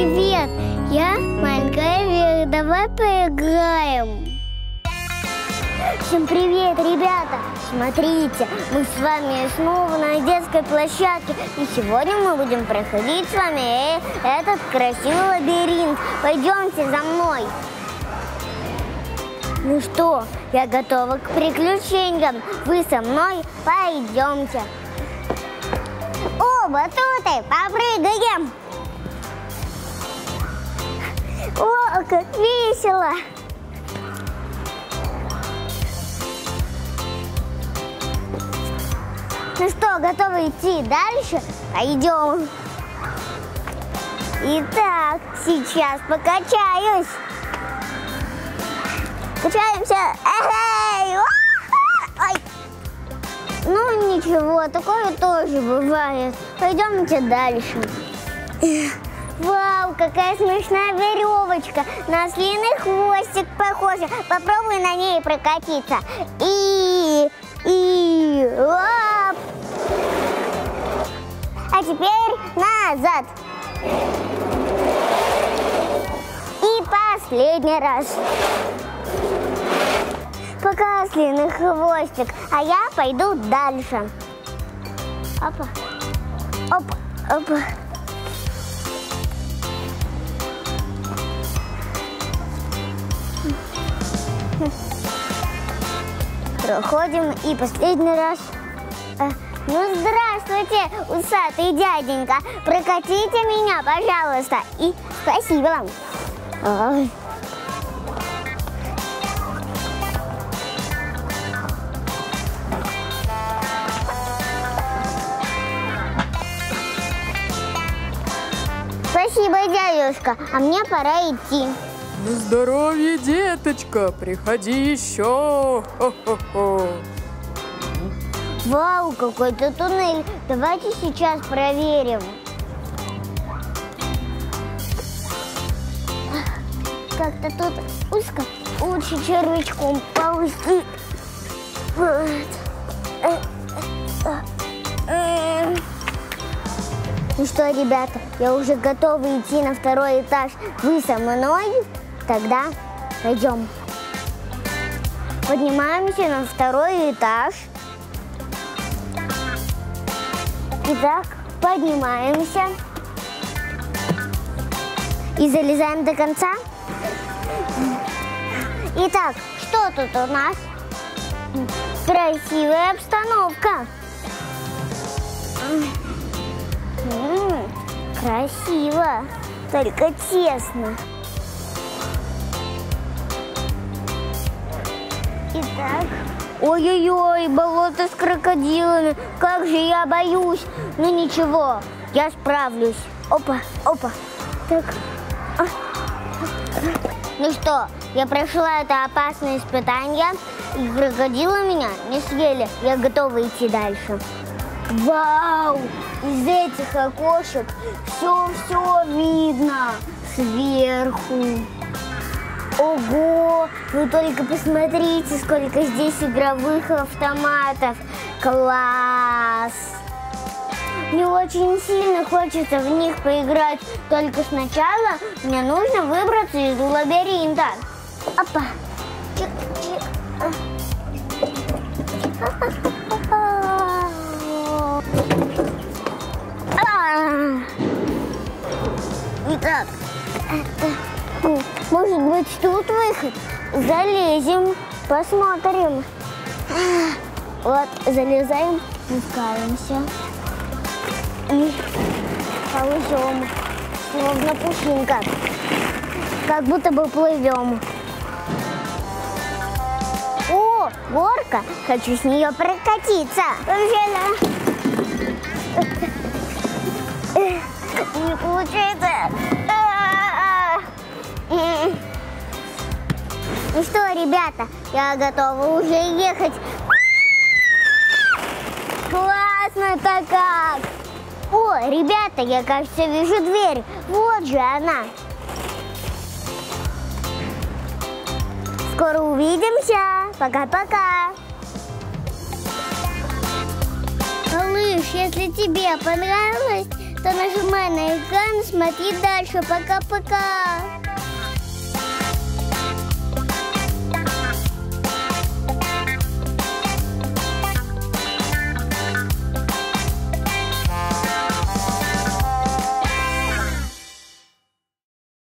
Привет, я маленькая Вера, давай поиграем. Всем привет, ребята! Смотрите, мы с вами снова на детской площадке. И сегодня мы будем проходить с вами э, этот красивый лабиринт. Пойдемте за мной. Ну что, я готова к приключениям. Вы со мной пойдемте. О, батуты, попрыгаем! О, как весело! Ну что, готовы идти дальше? Пойдем. Итак, сейчас покачаюсь. Качаемся. Эй! Ой. Ну ничего, такое тоже бывает. Пойдемте дальше. Вау, какая смешная веревочка. На ослиный хвостик похожа. Попробуй на ней прокатиться. И, и, оп. А теперь назад. И последний раз. Пока ослиный хвостик, а я пойду дальше. Опа. Опа, опа. Проходим и последний раз. Э, Ну, здравствуйте, усатый дяденька. Прокатите меня, пожалуйста. И спасибо вам. Спасибо, дядюшка. А мне пора идти. На здоровье, деточка, приходи еще. Вау, какой-то туннель. Давайте сейчас проверим. Как-то тут узко. Лучше червячком ползти. Ну что, ребята, я уже готова идти на второй этаж. Вы со мной? Тогда пойдем. Поднимаемся на второй этаж. Итак, поднимаемся. И залезаем до конца. Итак, что тут у нас? Красивая обстановка. М, Красиво, только тесно. Итак, ой-ой-ой, болото с крокодилами, как же я боюсь. Ну ничего, я справлюсь. Опа, опа. Так. А. Ну что, я прошла это опасное испытание, и крокодилы меня не съели. Я готова идти дальше. Вау! Из этих окошек все-все видно сверху. Ого! Вы только посмотрите, сколько здесь игровых автоматов. Класс! Мне очень сильно хочется в них поиграть. Только сначала мне нужно выбраться из лабиринта. Опа! Итак, это, может быть, тут выход? Залезем, посмотрим. Вот, залезаем, спускаемся. И ползем, словно пушинка. Как будто бы плывем. О, горка! Хочу с нее прокатиться. Вообще, Не ребята, я готова уже ехать. Классно-то как! О, ребята, я, кажется, вижу дверь. Вот же она. Скоро увидимся. Пока-пока. Малыш, если тебе понравилось, то нажимай на экран и смотри дальше. Пока-пока.